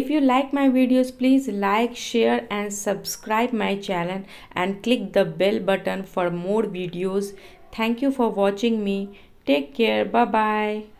if you like my videos please like share and subscribe my channel and click the bell button for more videos. Thank you for watching me. Take care. Bye bye